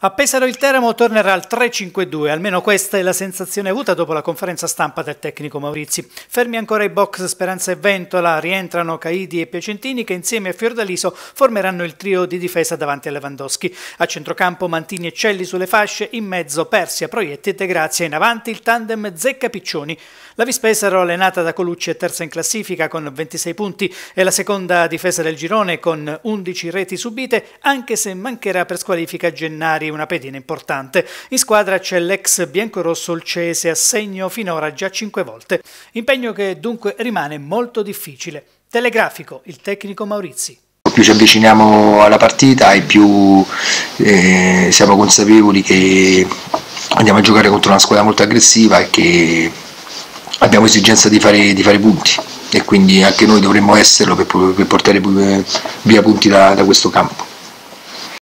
A Pesaro il Teramo tornerà al 3-5-2, almeno questa è la sensazione avuta dopo la conferenza stampa del tecnico Maurizi. Fermi ancora i box Speranza e Ventola, rientrano Caidi e Piacentini che insieme a Fiordaliso formeranno il trio di difesa davanti a Lewandowski. A centrocampo Mantini e Celli sulle fasce, in mezzo Persia, Proietti e De Grazia, in avanti il tandem Zecca-Piccioni. La Vispesaro, allenata da Colucci, è terza in classifica con 26 punti e la seconda difesa del girone con 11 reti subite, anche se mancherà per squalifica Gennari una pedina importante. In squadra c'è l'ex biancorosso Olcese a segno finora già cinque volte. Impegno che dunque rimane molto difficile. Telegrafico, il tecnico Maurizi più ci avviciniamo alla partita e più eh, siamo consapevoli che andiamo a giocare contro una squadra molto aggressiva e che abbiamo esigenza di fare, di fare punti e quindi anche noi dovremmo esserlo per, per portare via punti da, da questo campo.